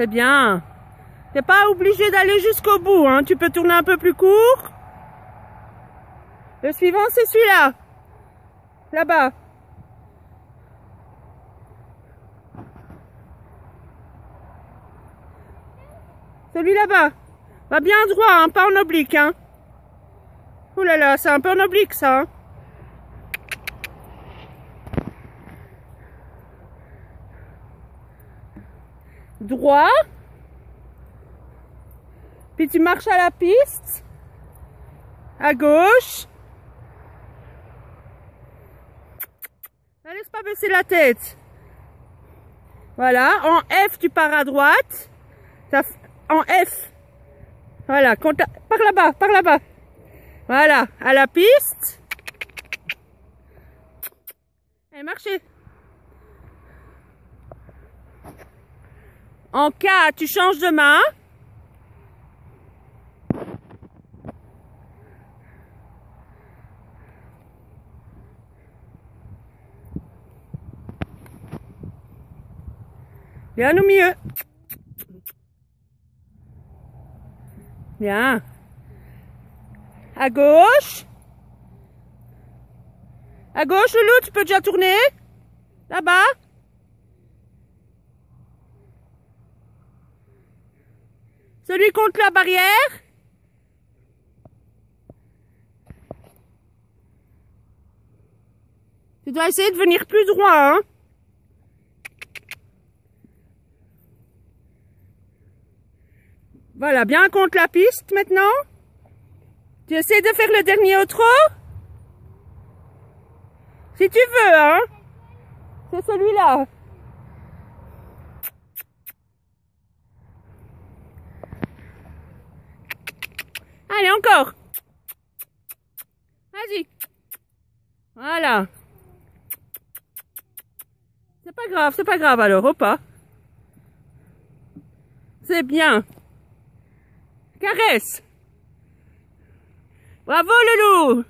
C'est bien. T'es pas obligé d'aller jusqu'au bout, hein. Tu peux tourner un peu plus court. Le suivant, c'est celui-là. Là-bas. Celui là-bas. Va bien droit, hein, pas en oblique, hein. Ouh là là, c'est un peu en oblique, ça. Hein. Droit. Puis tu marches à la piste. À gauche. Ne laisse pas baisser la tête. Voilà. En F, tu pars à droite. En F. Voilà. Par là-bas, par là-bas. Voilà. À la piste. Et marchez. En K, tu changes de main. Bien au milieu. Bien. À gauche. À gauche, le loup, tu peux déjà tourner. Là-bas. Celui contre la barrière. Tu dois essayer de venir plus droit, hein. Voilà, bien contre la piste maintenant. Tu essaies de faire le dernier au trot? Si tu veux, hein C'est celui-là. Allez, encore. Vas-y. Voilà. C'est pas grave, c'est pas grave alors, hop pas. C'est bien. Caresse. Bravo le loup